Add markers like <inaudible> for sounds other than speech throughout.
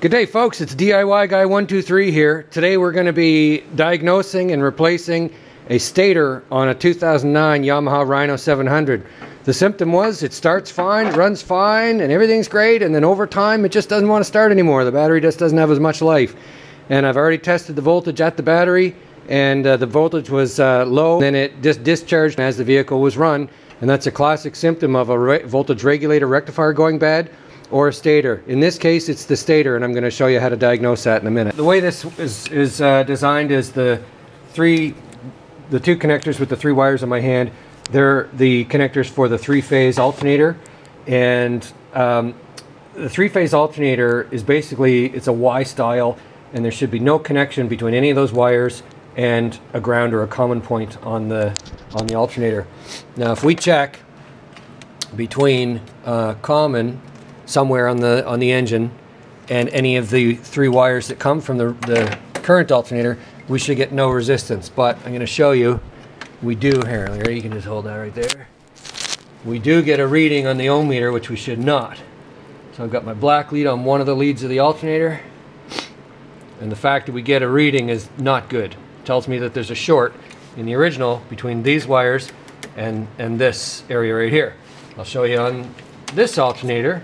Good day, folks. It's DIY Guy 123 here. Today we're going to be diagnosing and replacing a stator on a 2009 Yamaha Rhino 700. The symptom was it starts fine, runs fine, and everything's great, and then over time it just doesn't want to start anymore. The battery just doesn't have as much life. And I've already tested the voltage at the battery, and uh, the voltage was uh, low. Then it just discharged as the vehicle was run, and that's a classic symptom of a re voltage regulator rectifier going bad or a stator. In this case, it's the stator, and I'm going to show you how to diagnose that in a minute. The way this is, is uh, designed is the three, the two connectors with the three wires in my hand they're the connectors for the three-phase alternator, and um, the three-phase alternator is basically it's a Y style, and there should be no connection between any of those wires and a ground or a common point on the on the alternator. Now, if we check between uh, common somewhere on the on the engine and any of the three wires that come from the, the current alternator, we should get no resistance. But I'm going to show you we do here, you can just hold that right there. We do get a reading on the ohm meter, which we should not. So I've got my black lead on one of the leads of the alternator. And the fact that we get a reading is not good. It tells me that there's a short in the original between these wires and, and this area right here. I'll show you on this alternator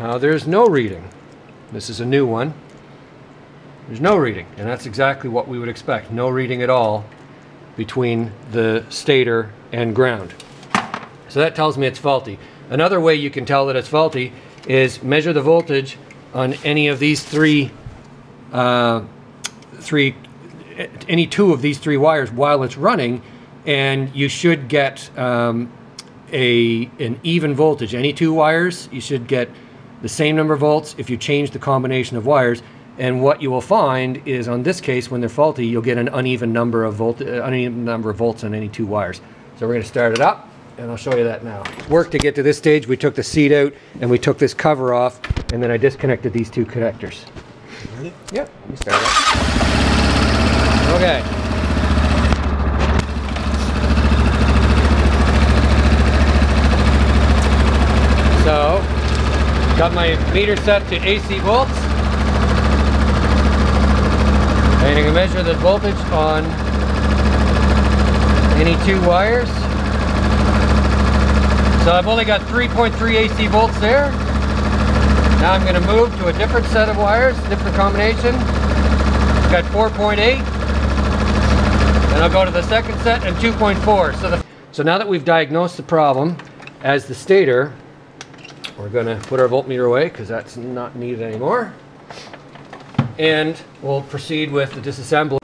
how there's no reading. This is a new one. There's no reading, and that's exactly what we would expect. No reading at all between the stator and ground. So that tells me it's faulty. Another way you can tell that it's faulty is measure the voltage on any of these three, uh, three, any two of these three wires while it's running, and you should get um, a an even voltage. Any two wires, you should get the same number of volts if you change the combination of wires. And what you will find is on this case, when they're faulty, you'll get an uneven number of volt, uh, uneven number of volts on any two wires. So we're going to start it up, and I'll show you that now. Work to get to this stage. We took the seat out, and we took this cover off, and then I disconnected these two connectors. Ready? Yep. You start it. Okay. So, got my meter set to AC volts. And I can measure the voltage on any two wires. So I've only got 3.3 AC volts there. Now I'm going to move to a different set of wires, different combination. Got 4.8. And I'll go to the second set and 2.4. So, the, so now that we've diagnosed the problem as the stator, we're going to put our voltmeter away because that's not needed anymore and we'll proceed with the disassembly.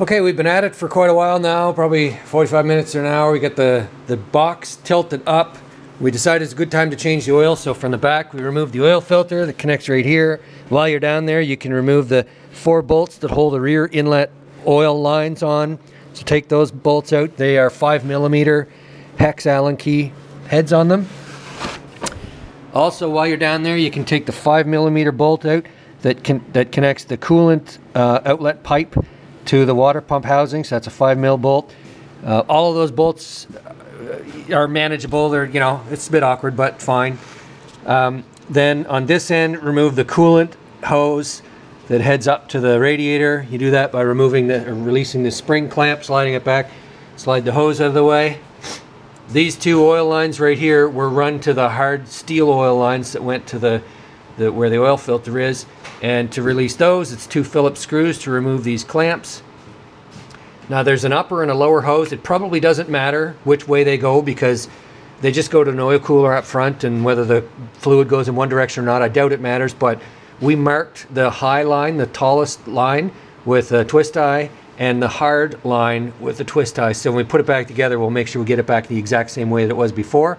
Okay, we've been at it for quite a while now, probably 45 minutes or an hour. We got the, the box tilted up. We decided it's a good time to change the oil, so from the back we removed the oil filter that connects right here. While you're down there, you can remove the four bolts that hold the rear inlet oil lines on. So take those bolts out. They are five millimeter hex Allen key heads on them. Also, while you're down there, you can take the five millimeter bolt out that can that connects the coolant uh, outlet pipe to the water pump housing. So that's a five mil bolt. Uh, all of those bolts uh, are manageable. They're you know it's a bit awkward, but fine. Um, then on this end, remove the coolant hose that heads up to the radiator. You do that by removing the or releasing the spring clamp, sliding it back, slide the hose out of the way. These two oil lines right here were run to the hard steel oil lines that went to the, the where the oil filter is. And to release those, it's two Phillips screws to remove these clamps. Now there's an upper and a lower hose. It probably doesn't matter which way they go because they just go to an oil cooler up front and whether the fluid goes in one direction or not, I doubt it matters. But we marked the high line, the tallest line, with a twist tie and the hard line with the twist tie. So when we put it back together, we'll make sure we get it back the exact same way that it was before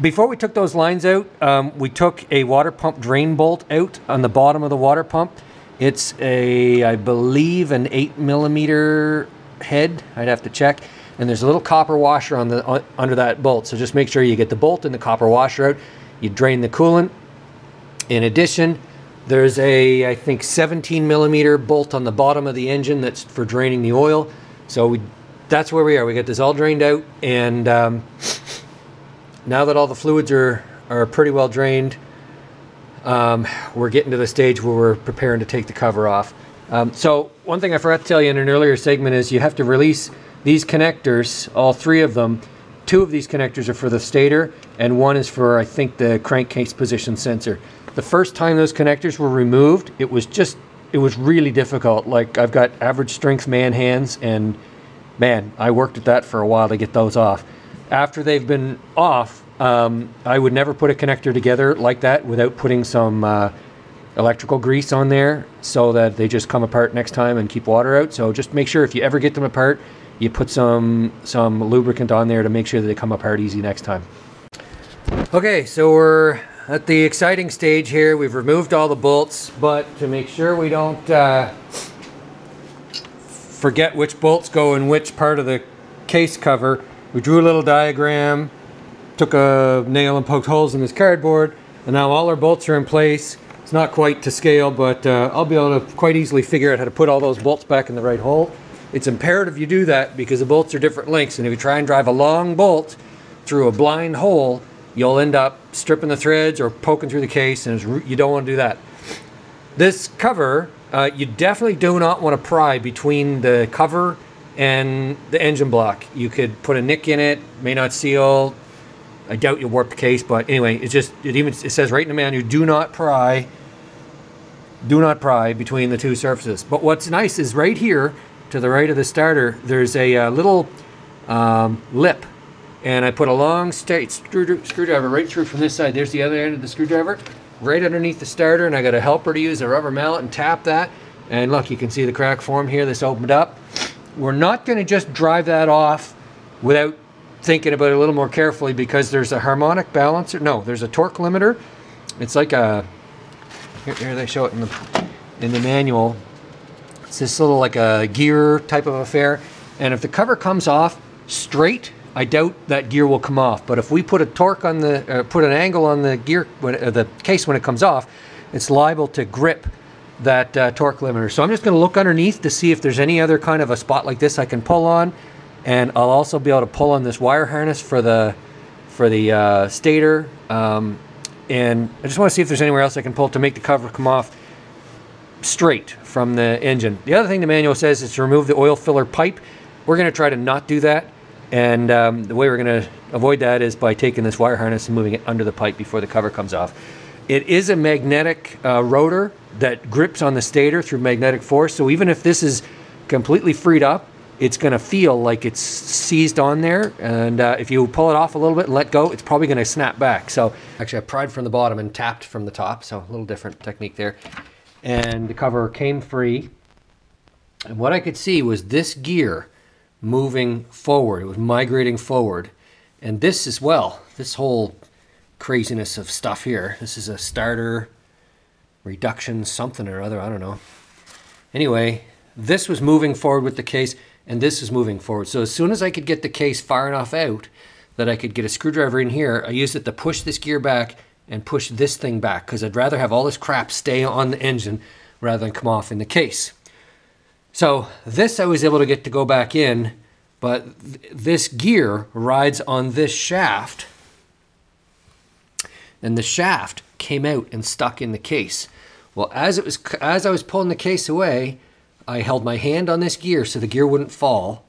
before we took those lines out, um, we took a water pump drain bolt out on the bottom of the water pump. It's a, I believe, an eight millimeter head. I'd have to check. And there's a little copper washer on the on, under that bolt. So just make sure you get the bolt and the copper washer out. You drain the coolant. In addition, there's a, I think, 17 millimeter bolt on the bottom of the engine that's for draining the oil. So we, that's where we are. We got this all drained out and um, now that all the fluids are, are pretty well drained, um, we're getting to the stage where we're preparing to take the cover off. Um, so one thing I forgot to tell you in an earlier segment is you have to release these connectors, all three of them. Two of these connectors are for the stator and one is for, I think, the crankcase position sensor. The first time those connectors were removed, it was just, it was really difficult. Like I've got average strength man hands and man, I worked at that for a while to get those off. After they've been off, um, I would never put a connector together like that without putting some uh, electrical grease on there so that they just come apart next time and keep water out. So just make sure if you ever get them apart, you put some some lubricant on there to make sure that they come apart easy next time. Okay, so we're at the exciting stage here. We've removed all the bolts, but to make sure we don't uh, forget which bolts go in which part of the case cover, we drew a little diagram took a nail and poked holes in this cardboard and now all our bolts are in place. It's not quite to scale, but uh, I'll be able to quite easily figure out how to put all those bolts back in the right hole. It's imperative you do that because the bolts are different lengths and if you try and drive a long bolt through a blind hole, you'll end up stripping the threads or poking through the case and you don't want to do that. This cover, uh, you definitely do not want to pry between the cover and the engine block. You could put a nick in it, may not seal, I doubt you'll warp the case, but anyway, it's just it even it says right in the manual, do not pry, do not pry between the two surfaces. But what's nice is right here to the right of the starter, there's a uh, little um, lip, and I put a long straight screwdriver right through from this side. There's the other end of the screwdriver, right underneath the starter, and I got a helper to use a rubber mallet and tap that. And look, you can see the crack form here. This opened up. We're not going to just drive that off without thinking about it a little more carefully because there's a harmonic balancer. No, there's a torque limiter. It's like a here, here they show it in the in the manual. It's this little like a gear type of affair. And if the cover comes off straight, I doubt that gear will come off. But if we put a torque on the uh, put an angle on the gear when, uh, the case when it comes off, it's liable to grip that uh, torque limiter. So I'm just going to look underneath to see if there's any other kind of a spot like this I can pull on and I'll also be able to pull on this wire harness for the for the uh, stator um, and I just want to see if there's anywhere else I can pull to make the cover come off straight from the engine. The other thing the manual says is to remove the oil filler pipe. We're going to try to not do that and um, the way we're going to avoid that is by taking this wire harness and moving it under the pipe before the cover comes off. It is a magnetic uh, rotor that grips on the stator through magnetic force so even if this is completely freed up it's going to feel like it's seized on there. And uh, if you pull it off a little bit and let go, it's probably going to snap back. So actually I pried from the bottom and tapped from the top. So a little different technique there. And the cover came free. And what I could see was this gear moving forward. It was migrating forward. And this as well, this whole craziness of stuff here. This is a starter reduction something or other, I don't know. Anyway, this was moving forward with the case and this is moving forward. So as soon as I could get the case far enough out that I could get a screwdriver in here, I used it to push this gear back and push this thing back because I'd rather have all this crap stay on the engine rather than come off in the case. So this I was able to get to go back in, but th this gear rides on this shaft and the shaft came out and stuck in the case. Well, as it was as I was pulling the case away, I held my hand on this gear so the gear wouldn't fall.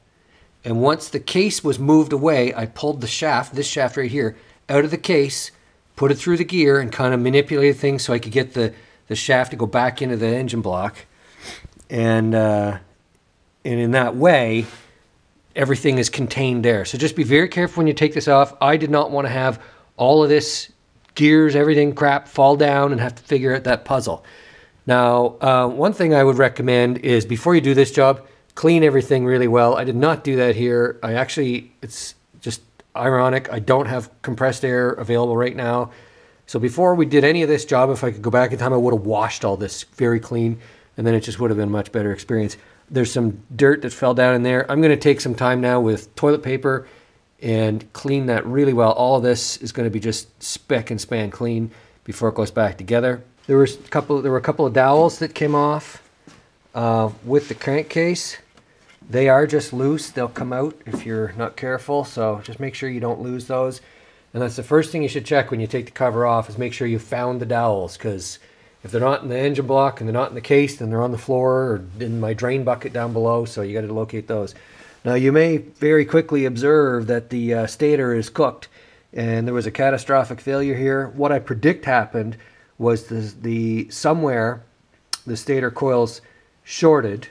And once the case was moved away, I pulled the shaft, this shaft right here, out of the case, put it through the gear, and kind of manipulated things so I could get the, the shaft to go back into the engine block. And, uh, and in that way, everything is contained there. So just be very careful when you take this off. I did not want to have all of this gears, everything crap fall down and have to figure out that puzzle. Now, uh, one thing I would recommend is before you do this job, clean everything really well. I did not do that here. I actually, it's just ironic. I don't have compressed air available right now. So before we did any of this job, if I could go back in time, I would have washed all this very clean and then it just would have been a much better experience. There's some dirt that fell down in there. I'm going to take some time now with toilet paper and clean that really well. All this is going to be just speck and span clean before it goes back together. There was a couple. There were a couple of dowels that came off uh, with the crankcase. They are just loose. They'll come out if you're not careful. So just make sure you don't lose those. And that's the first thing you should check when you take the cover off is make sure you found the dowels because if they're not in the engine block and they're not in the case, then they're on the floor or in my drain bucket down below. So you got to locate those. Now you may very quickly observe that the uh, stator is cooked and there was a catastrophic failure here. What I predict happened was the, the somewhere the stator coils shorted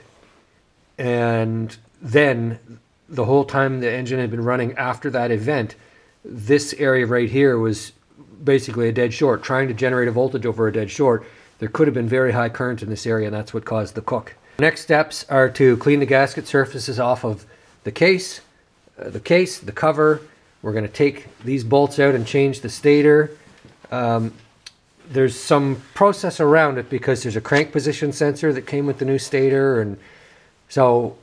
and then the whole time the engine had been running after that event, this area right here was basically a dead short, trying to generate a voltage over a dead short. There could have been very high current in this area, and that's what caused the cook. Next steps are to clean the gasket surfaces off of the case, uh, the case, the cover. We're going to take these bolts out and change the stator. Um, there's some process around it because there's a crank position sensor that came with the new stator, and so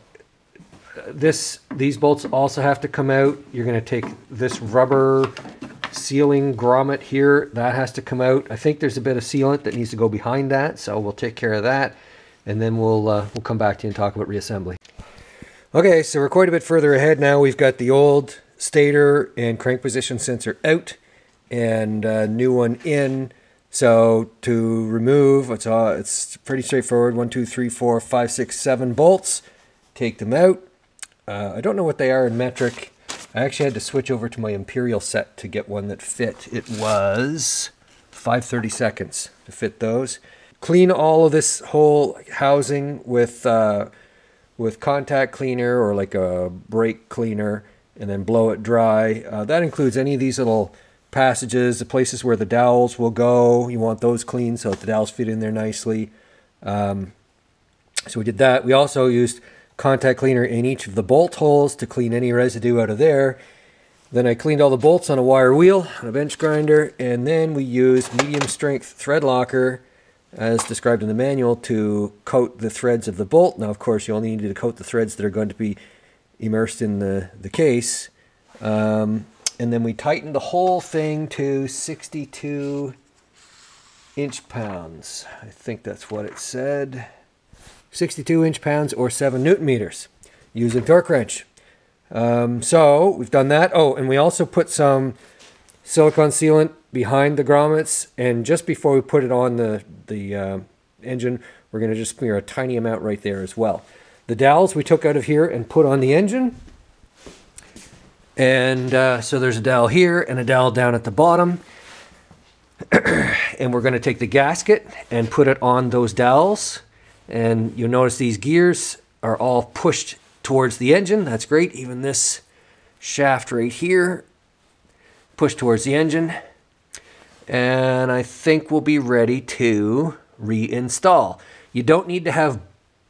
this these bolts also have to come out. You're going to take this rubber sealing grommet here. That has to come out. I think there's a bit of sealant that needs to go behind that, so we'll take care of that. And then we'll, uh, we'll come back to you and talk about reassembly. Okay, so we're quite a bit further ahead now. We've got the old stator and crank position sensor out and a new one in. So to remove, it's, uh, it's pretty straightforward. One, two, three, four, five, six, seven bolts. Take them out. Uh, I don't know what they are in metric. I actually had to switch over to my Imperial set to get one that fit. It was 530 seconds to fit those. Clean all of this whole housing with uh, with contact cleaner or like a brake cleaner and then blow it dry. Uh, that includes any of these little passages, the places where the dowels will go. You want those clean so that the dowels fit in there nicely. Um, so we did that. We also used contact cleaner in each of the bolt holes to clean any residue out of there. Then I cleaned all the bolts on a wire wheel on a bench grinder, and then we used medium strength thread locker as described in the manual to coat the threads of the bolt. Now, of course, you only need to coat the threads that are going to be immersed in the, the case. Um, and then we tightened the whole thing to 62 inch pounds. I think that's what it said. 62 inch pounds or 7 newton meters using torque wrench. Um, so we've done that. Oh, and we also put some silicone sealant behind the grommets. And just before we put it on the, the uh, engine, we're going to just smear a tiny amount right there as well. The dowels we took out of here and put on the engine. And uh, so there's a dowel here and a dowel down at the bottom. <clears throat> and we're going to take the gasket and put it on those dowels. And you'll notice these gears are all pushed towards the engine. That's great. Even this shaft right here pushed towards the engine. And I think we'll be ready to reinstall. You don't need to have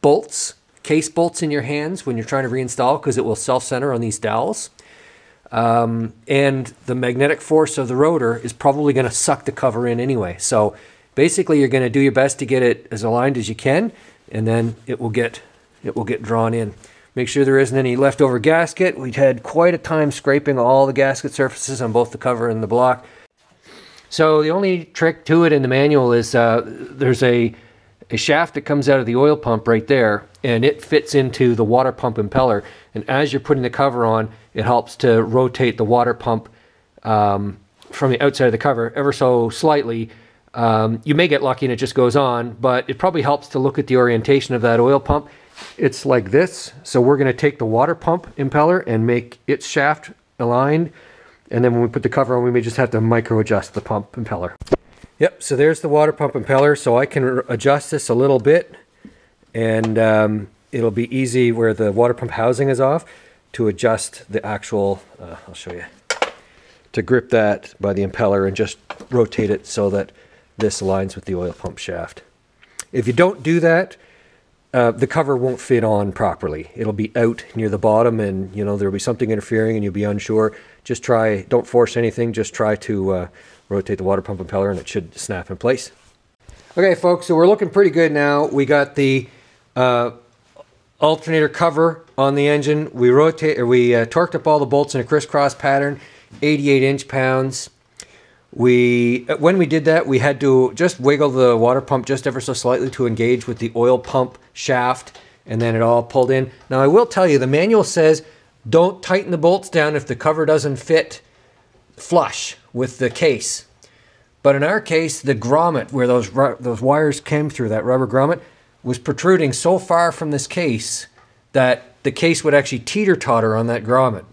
bolts, case bolts in your hands when you're trying to reinstall because it will self-center on these dowels. Um, and the magnetic force of the rotor is probably going to suck the cover in anyway. So basically you're going to do your best to get it as aligned as you can and then it will get it will get drawn in. Make sure there isn't any leftover gasket. We've had quite a time scraping all the gasket surfaces on both the cover and the block. So the only trick to it in the manual is uh, there's a, a shaft that comes out of the oil pump right there and it fits into the water pump impeller. And as you're putting the cover on, it helps to rotate the water pump um, from the outside of the cover ever so slightly um, you may get lucky and it just goes on, but it probably helps to look at the orientation of that oil pump. It's like this. So we're going to take the water pump impeller and make its shaft aligned. And then when we put the cover on, we may just have to micro adjust the pump impeller. Yep, so there's the water pump impeller. So I can adjust this a little bit and um, it'll be easy where the water pump housing is off to adjust the actual, uh, I'll show you, to grip that by the impeller and just rotate it so that this aligns with the oil pump shaft. If you don't do that, uh, the cover won't fit on properly. It'll be out near the bottom and you know there'll be something interfering and you'll be unsure. Just try, don't force anything, just try to uh, rotate the water pump impeller and it should snap in place. Okay folks, so we're looking pretty good now. We got the uh, alternator cover on the engine. We rotate, we uh, torqued up all the bolts in a crisscross pattern, 88 inch pounds. We, uh, when we did that, we had to just wiggle the water pump just ever so slightly to engage with the oil pump shaft, and then it all pulled in. Now, I will tell you, the manual says don't tighten the bolts down if the cover doesn't fit flush with the case. But in our case, the grommet, where those, those wires came through, that rubber grommet, was protruding so far from this case that the case would actually teeter-totter on that grommet.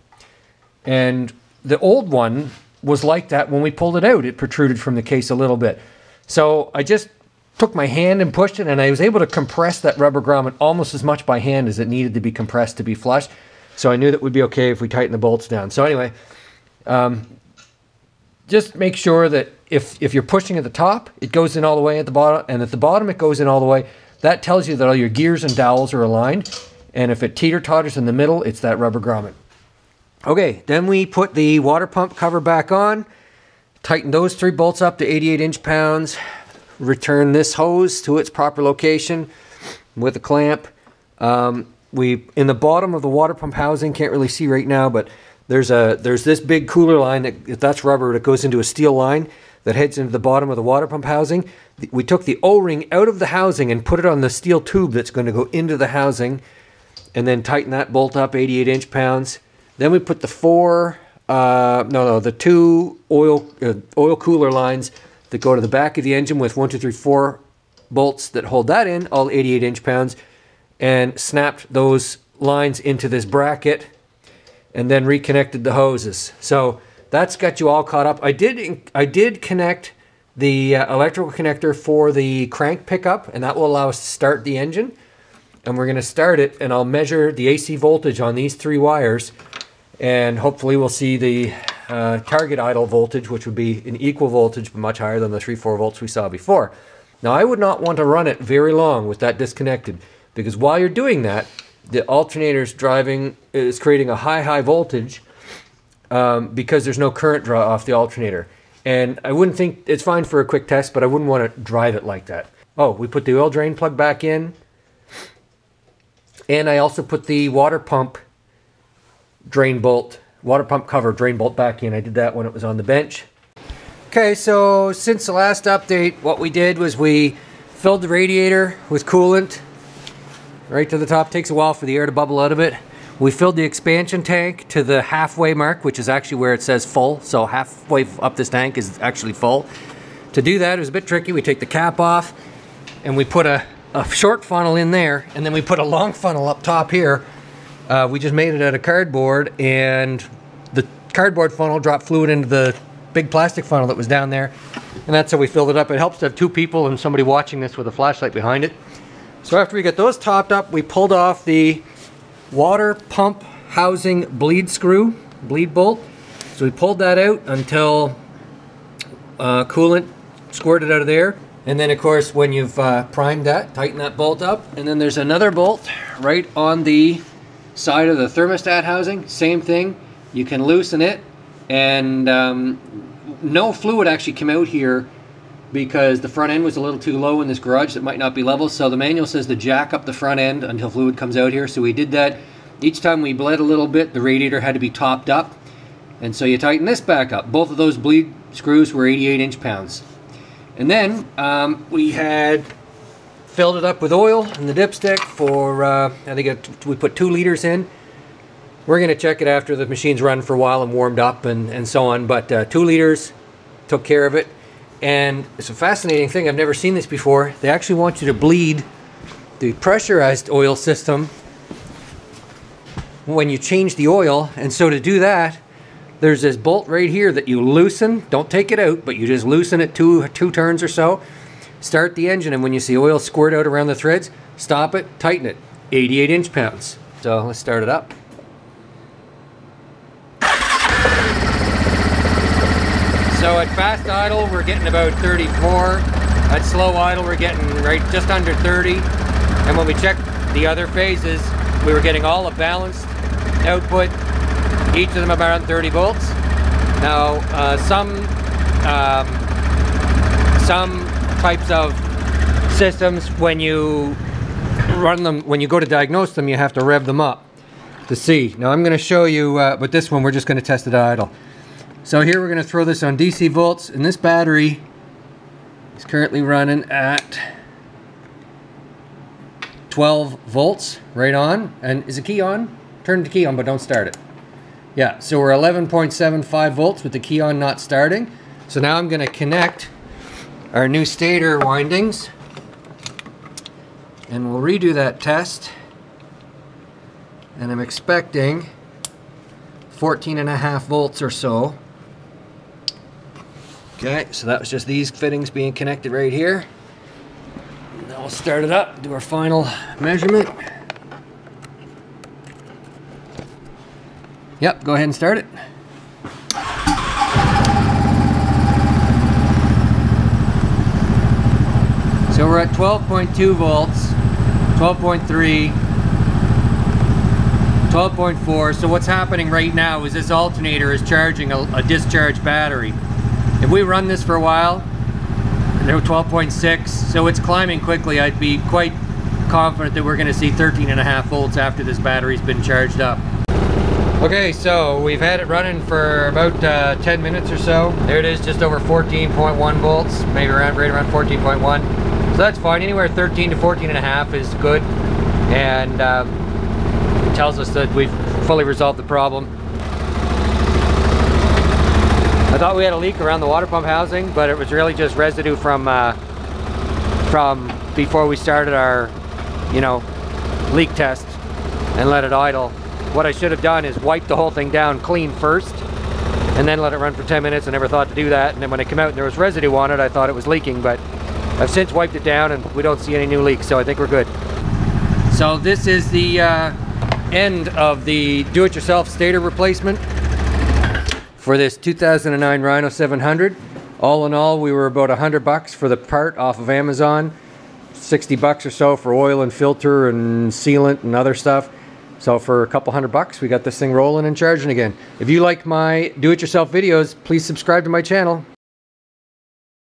And the old one was like that when we pulled it out. It protruded from the case a little bit. So I just took my hand and pushed it, and I was able to compress that rubber grommet almost as much by hand as it needed to be compressed to be flush. So I knew that would be okay if we tighten the bolts down. So anyway, um, just make sure that if, if you're pushing at the top, it goes in all the way at the bottom, and at the bottom it goes in all the way. That tells you that all your gears and dowels are aligned. And if it teeter-totters in the middle, it's that rubber grommet. Okay, then we put the water pump cover back on, tighten those three bolts up to 88 inch pounds, return this hose to its proper location with a clamp. Um, we in the bottom of the water pump housing can't really see right now, but there's a there's this big cooler line that that's rubber that goes into a steel line that heads into the bottom of the water pump housing. We took the O-ring out of the housing and put it on the steel tube that's going to go into the housing, and then tighten that bolt up 88 inch pounds. Then we put the four uh, no no the two oil uh, oil cooler lines that go to the back of the engine with one two three four bolts that hold that in all 88 inch pounds and snapped those lines into this bracket and then reconnected the hoses. So that's got you all caught up. I did I did connect the uh, electrical connector for the crank pickup and that will allow us to start the engine. And we're going to start it and I'll measure the AC voltage on these three wires and hopefully we'll see the uh, target idle voltage which would be an equal voltage but much higher than the 3-4 volts we saw before. Now I would not want to run it very long with that disconnected because while you're doing that, the alternator is driving is creating a high, high voltage um, because there's no current draw off the alternator. And I wouldn't think it's fine for a quick test, but I wouldn't want to drive it like that. Oh, we put the oil drain plug back in. And I also put the water pump drain bolt, water pump cover drain bolt back in. I did that when it was on the bench. Okay, so since the last update, what we did was we filled the radiator with coolant right to the top. Takes a while for the air to bubble out of it. We filled the expansion tank to the halfway mark, which is actually where it says full. So halfway up this tank is actually full. To do that, it was a bit tricky. We take the cap off and we put a, a short funnel in there and then we put a long funnel up top here. Uh, we just made it out of cardboard and the cardboard funnel dropped fluid into the big plastic funnel that was down there. And that's how we filled it up. It helps to have two people and somebody watching this with a flashlight behind it. So after we get those topped up, we pulled off the water pump housing bleed screw, bleed bolt. So we pulled that out until uh, coolant squirted out of there. And then of course, when you've uh, primed that, tighten that bolt up. And then there's another bolt right on the side of the thermostat housing. Same thing. You can loosen it and um, no fluid actually came out here because the front end was a little too low in this garage that might not be level. So the manual says to jack up the front end until fluid comes out here. So we did that. Each time we bled a little bit, the radiator had to be topped up. And so you tighten this back up. Both of those bleed screws were 88 inch pounds. And then um, we had filled it up with oil and the dipstick for, uh, I think it, we put two liters in. We're going to check it after the machine's run for a while and warmed up and, and so on. But uh, two liters took care of it. And it's a fascinating thing. I've never seen this before. They actually want you to bleed the pressurized oil system when you change the oil. And so to do that, there's this bolt right here that you loosen. Don't take it out, but you just loosen it two, two turns or so. Start the engine, and when you see oil squirt out around the threads, stop it, tighten it. 88 inch pounds. So let's start it up. So at fast idle, we're getting about 34. At slow idle, we're getting right just under 30. And when we check the other phases, we were getting all a balanced output, each of them about 30 volts. Now, uh, some um, some types of systems, when you run them, when you go to diagnose them, you have to rev them up to see. Now I'm going to show you, uh, but this one we're just going to test it idle. So here we're going to throw this on DC volts, and this battery is currently running at 12 volts right on. And is the key on? Turn the key on, but don't start it. Yeah, so we're 11.75 volts with the key on not starting. So now I'm going to connect our new stator windings. And we'll redo that test. And I'm expecting 14 and a half volts or so. Okay so that was just these fittings being connected right here. Now we'll start it up do our final measurement. Yep go ahead and start it So we're at 12.2 volts, 12.3, 12.4. So what's happening right now is this alternator is charging a, a discharge battery. If we run this for a while, they're 12.6, so it's climbing quickly. I'd be quite confident that we're going to see 13 and a half volts after this battery's been charged up. Okay, so we've had it running for about uh, 10 minutes or so. There it is, just over 14.1 volts, maybe around right around 14.1. So that's fine. Anywhere 13 to 14 and a half is good. And um, tells us that we've fully resolved the problem. I thought we had a leak around the water pump housing, but it was really just residue from uh, from before we started our, you know, leak test and let it idle. What I should have done is wipe the whole thing down clean first and then let it run for 10 minutes. I never thought to do that. And then when it came out and there was residue on it, I thought it was leaking, but I've since wiped it down and we don't see any new leaks, so I think we're good. So this is the uh, end of the do-it-yourself stator replacement for this 2009 Rhino 700. All in all, we were about 100 bucks for the part off of Amazon. 60 bucks or so for oil and filter and sealant and other stuff. So for a couple hundred bucks, we got this thing rolling and charging again. If you like my do-it-yourself videos, please subscribe to my channel.